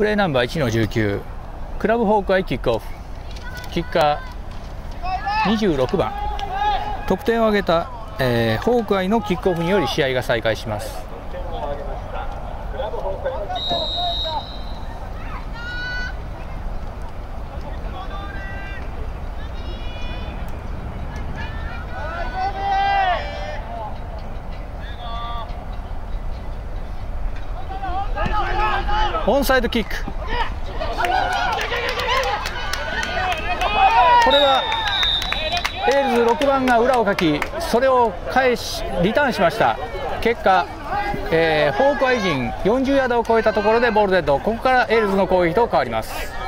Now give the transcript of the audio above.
プレーナンバー1の19クラブホークアイキックオフ。キッカー26番。得点を挙げた、えー、ホークアイのキックオフにより試合が再開します。オンサイドキック。これはエールズ6番が裏をかきそれを返しリターンしました。結果、えー、ホークアイ陣40ヤードを超えたところでボールデッド。ここからエールズの攻撃と変わります。